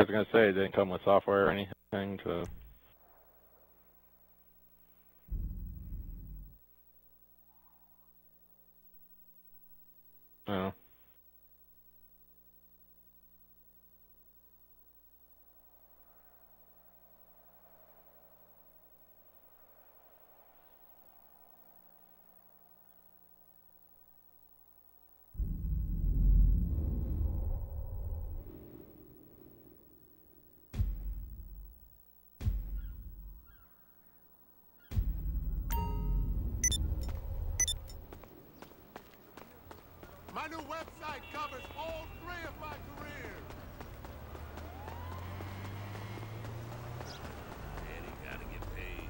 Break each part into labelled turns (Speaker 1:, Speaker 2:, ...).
Speaker 1: I was gonna say it didn't come with software or anything to. No.
Speaker 2: My new website covers all three of my careers.
Speaker 3: And he gotta get paid.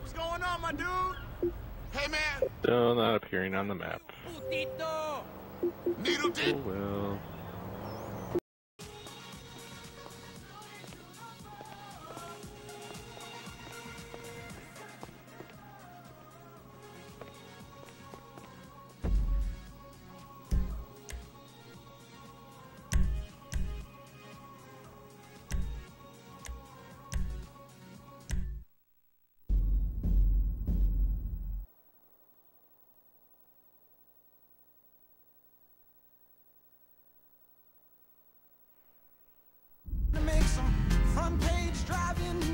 Speaker 2: What's going on, my dude? Hey, man.
Speaker 1: Still not appearing on the map.
Speaker 3: Putito!
Speaker 2: Needle
Speaker 1: Oh well. driving